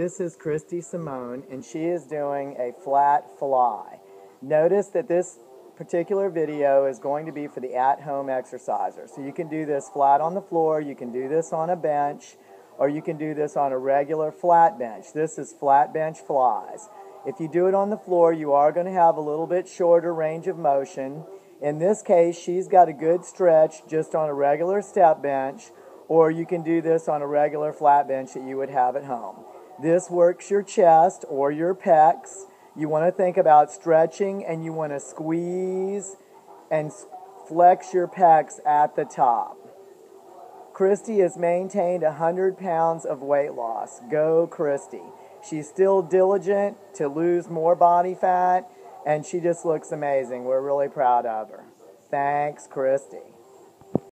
This is Christy Simon, and she is doing a flat fly. Notice that this particular video is going to be for the at-home exerciser. So you can do this flat on the floor, you can do this on a bench, or you can do this on a regular flat bench. This is flat bench flies. If you do it on the floor, you are going to have a little bit shorter range of motion. In this case, she's got a good stretch just on a regular step bench, or you can do this on a regular flat bench that you would have at home. This works your chest or your pecs. You want to think about stretching and you want to squeeze and flex your pecs at the top. Christy has maintained 100 pounds of weight loss. Go, Christy. She's still diligent to lose more body fat, and she just looks amazing. We're really proud of her. Thanks, Christy.